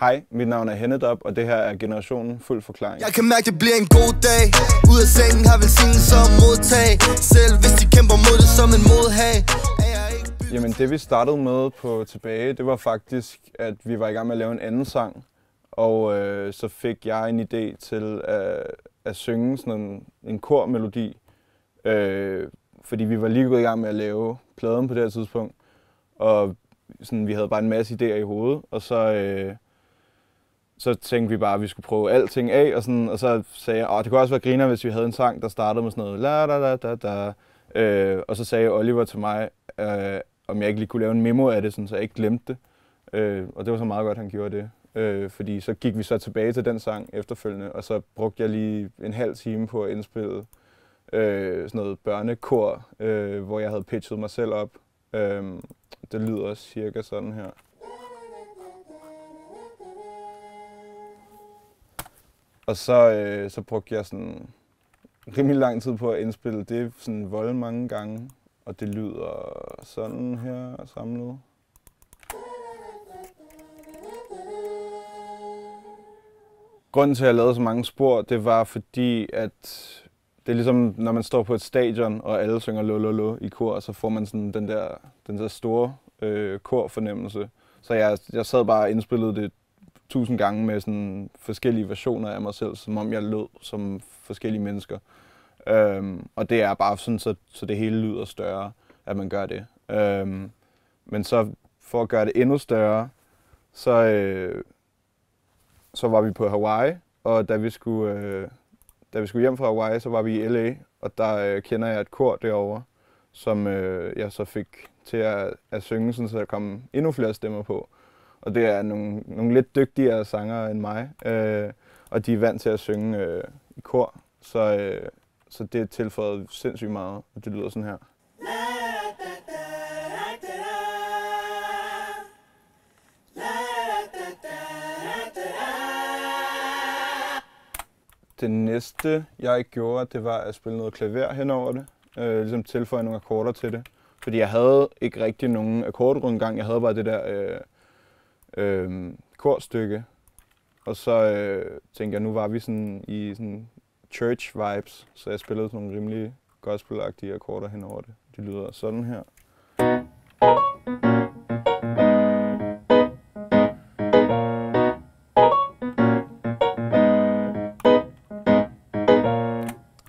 Hej, mit navn er Hennedop, og det her er Generationen Fuld Forklaring. Jeg kan mærke, det bliver en god dag Ud af sengen har velsignelse som modtag Selv hvis de kæmper mod det som en modhag Jamen det vi startede med på tilbage, det var faktisk, at vi var i gang med at lave en anden sang. Og øh, så fik jeg en idé til at, at synge sådan en, en kormelodi. Øh, fordi vi var lige gået i gang med at lave pladen på det her tidspunkt. Og sådan, vi havde bare en masse idéer i hovedet. Og så, øh, så tænkte vi bare, at vi skulle prøve alting af. Og, sådan, og så sagde jeg, at det kunne også være griner, hvis vi havde en sang, der startede med sådan noget la da da da da. Øh, og så sagde Oliver til mig, øh, om jeg ikke lige kunne lave en memo af det, sådan, så jeg ikke glemte det. Øh, og det var så meget godt, at han gjorde det. Øh, fordi så gik vi så tilbage til den sang efterfølgende, og så brugte jeg lige en halv time på at indspille øh, sådan noget børnekor, øh, hvor jeg havde pitchet mig selv op. Øh, det lyder cirka sådan her. Og så, øh, så brugte jeg sådan rimelig lang tid på at indspille det sådan vold mange gange. Og det lyder sådan her samlet. Grunden til, at jeg lavede så mange spor, det var fordi, at det er ligesom, når man står på et stadion, og alle synger lo, lo, lo i kor, så får man sådan den der, den der store øh, korfornemmelse. Så jeg, jeg sad bare og indspillede det tusind gange med sådan forskellige versioner af mig selv, som om jeg lød som forskellige mennesker. Øhm, og det er bare sådan, så, så det hele lyder større, at man gør det. Øhm, men så for at gøre det endnu større, så, øh, så var vi på Hawaii, og da vi skulle, øh, da vi skulle hjem fra Hawaii, så var vi i LA, og der øh, kender jeg et kor derovre, som øh, jeg så fik til at, at synge, sådan, så der kom endnu flere stemmer på. Og det er nogle, nogle lidt dygtigere sanger end mig, øh, og de er vant til at synge øh, i kor, så, øh, så det er tilføjet sindssygt meget, og det lyder sådan her. Det næste, jeg gjorde, det var at spille noget klaver henover det. Øh, ligesom tilføje nogle akkorder til det. Fordi jeg havde ikke rigtig nogen akkordrundgang. Jeg havde bare det der øh, øh, korstykke. Og så øh, tænkte jeg, nu var vi sådan i sådan church vibes, så jeg spillede sådan nogle rimelig gospelagtige akkorder henover det. De lyder sådan her.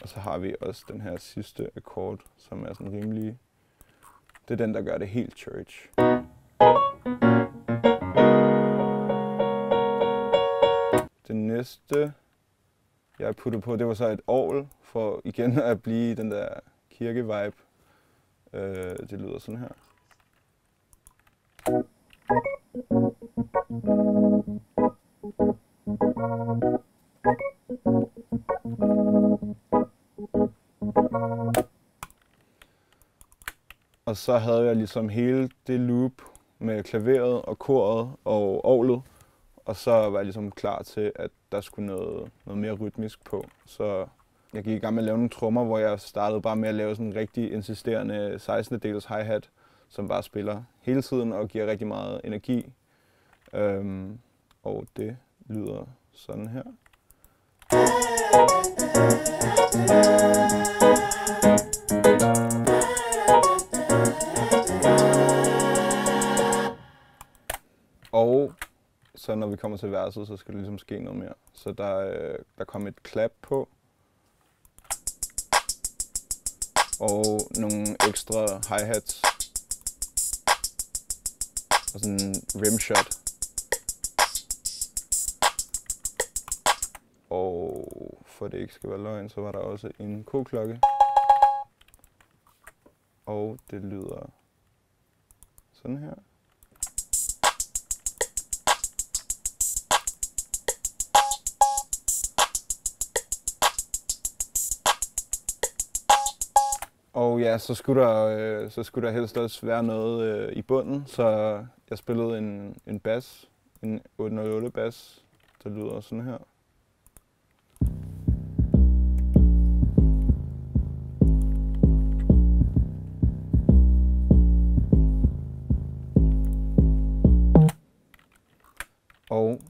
Og så har vi også den her sidste akkord, som er sådan rimelig... Det er den, der gør det helt church. Næste, jeg puttede på, det var så et orgel, for igen at blive den der kirke-vibe. Øh, det lyder sådan her. Og så havde jeg ligesom hele det loop med klaveret og koret og orglet. Og så var jeg ligesom klar til, at der skulle noget, noget mere rytmisk på. Så jeg gik i gang med at lave nogle trommer, hvor jeg startede bare med at lave sådan en rigtig insisterende 16. dels hi-hat, som bare spiller hele tiden og giver rigtig meget energi. Øhm, og det lyder sådan her. Og kommer til verset, så skal der ligesom ske noget mere. Så der, øh, der kom et klap på. Og nogle ekstra hi-hats. Og sådan en rimshot. Og for det ikke skal være løgn, så var der også en koklokke. Og det lyder sådan her. Og ja, så skulle der, øh, så skulle der helst også være noget øh, i bunden, så jeg spillede en, en bas, en 808 bas, der lyder sådan her. Og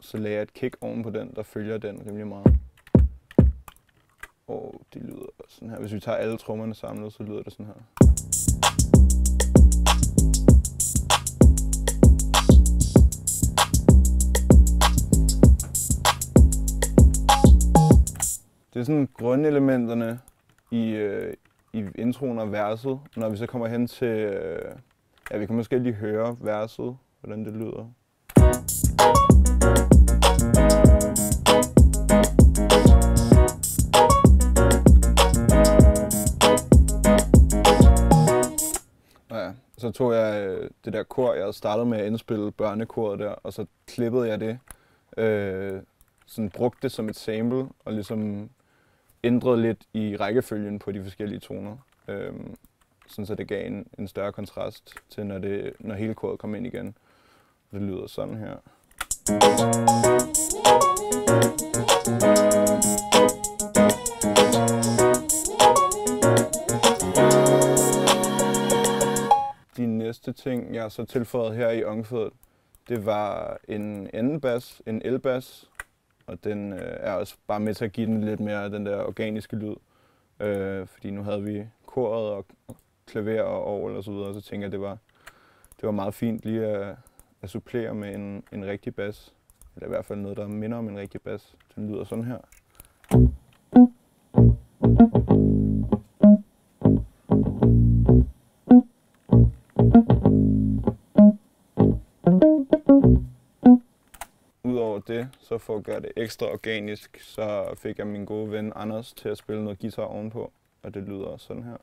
så lagde jeg et kick oven på den, der følger den rimelig meget. Og det lyder sådan her. Hvis vi tager alle trommerne samlet, så lyder det sådan her. Det er sådan grundelementerne i, øh, i introen og verset. Når vi så kommer hen til... Øh, ja, vi kan måske lige høre verset, hvordan det lyder. Så tog jeg øh, det der kor, jeg havde startet med at indspille børnekoret der, og så klippede jeg det. Øh, sådan brugte det som et sample, og ligesom ændrede lidt i rækkefølgen på de forskellige toner. Øh, sådan så det gav en, en større kontrast til, når, det, når hele koret kom ind igen. Det lyder sådan her. Thank you. Ting, jeg så tilføjet her i omkvædet, det var en anden bas, en elbas, og den øh, er også bare med til at give den lidt mere den der organiske lyd. Øh, fordi nu havde vi koret og klaver og orgel og så videre, og så tænkte jeg, det var, det var meget fint lige at, at supplere med en, en rigtig bas. Eller i hvert fald noget, der minder om en rigtig bas. Den lyder sådan her. Det, så for at gøre det ekstra organisk, så fik jeg min gode ven Anders til at spille noget guitar ovenpå. Og det lyder sådan her.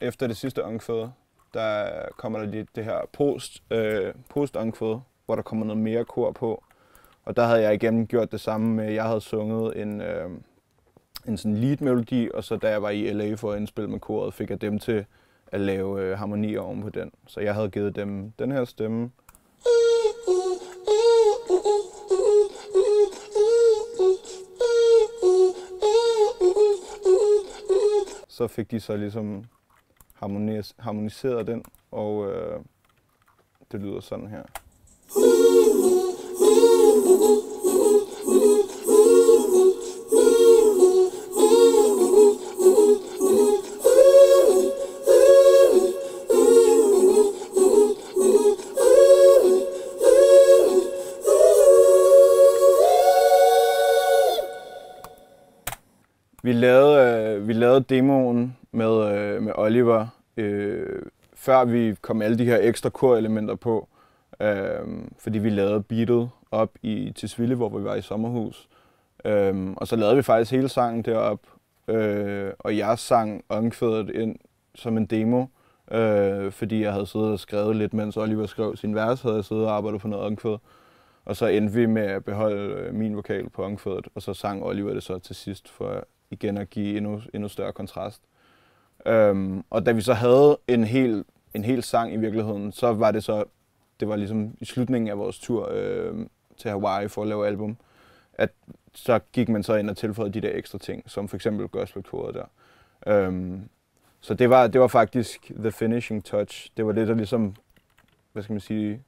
Efter det sidste omkvæd, der kommer der lige det her post, øh, post hvor der kommer noget mere kor på. Og der havde jeg igen gjort det samme med, jeg havde sunget en, øh, en sådan lead melodi, og så da jeg var i LA for at indspille med koret, fik jeg dem til at lave øh, harmonier oven på den. Så jeg havde givet dem den her stemme, så fik de så ligesom harmonis- harmoniseret den, og øh, det lyder sådan her. Vi lavede, øh, vi lavede demoen med, øh, med Oliver, øh, før vi kom alle de her ekstra korelementer på. Øh, fordi vi lavede beatet op i Tisvilde, hvor vi var i sommerhus. Øh, og så lavede vi faktisk hele sangen derop. Øh, og jeg sang omkvædet ind som en demo. Øh, fordi jeg havde siddet og skrevet lidt, mens Oliver skrev sin vers, havde jeg siddet og arbejdet på noget omkvæd. Og så endte vi med at beholde øh, min vokal på omkvædet, og så sang Oliver det så til sidst for igen at give endnu, endnu større kontrast. Øhm, og da vi så havde en hel, en hel sang i virkeligheden, så var det så, det var ligesom i slutningen af vores tur øh, til Hawaii for at lave album, at så gik man så ind og tilføjede de der ekstra ting, som for eksempel gospelkoret der. Øhm, så det var, det var faktisk the finishing touch. Det var det, der ligesom, hvad skal man sige,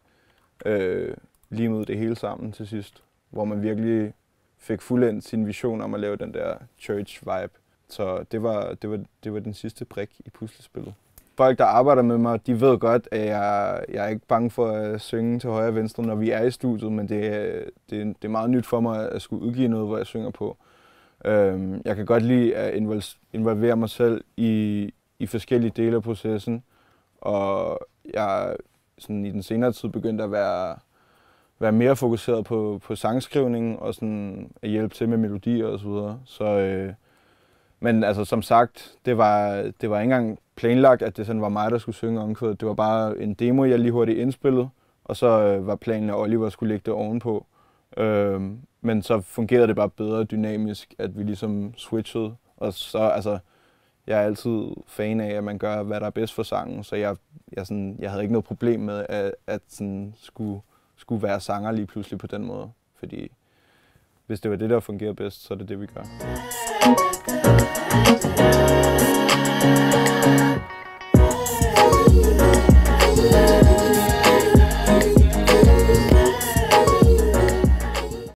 øh, limede det hele sammen til sidst. Hvor man virkelig fik fuldendt sin vision om at lave den der church vibe. Så det var, det var, det var den sidste brik i puslespillet. Folk, der arbejder med mig, de ved godt, at jeg, jeg er ikke bange for at synge til højre og venstre, når vi er i studiet, men det, det, det er meget nyt for mig at skulle udgive noget, hvor jeg synger på. Øhm, jeg kan godt lide at involvere mig selv i, i forskellige dele af processen, og jeg sådan i den senere tid begyndte at være være mere fokuseret på, på sangskrivning og sådan at hjælpe til med melodier og så videre. Så, øh, men altså som sagt, det var, det var ikke engang planlagt, at det sådan var mig, der skulle synge omkvædet. Det var bare en demo, jeg lige hurtigt indspillede, og så øh, var planen, at Oliver skulle lægge det ovenpå. Øh, men så fungerede det bare bedre dynamisk, at vi ligesom switchede. Og så, altså, jeg er altid fan af, at man gør, hvad der er bedst for sangen, så jeg, jeg, sådan, jeg havde ikke noget problem med at, at sådan skulle skulle være sanger lige pludselig på den måde. Fordi hvis det var det, der fungerer bedst, så er det det, vi gør.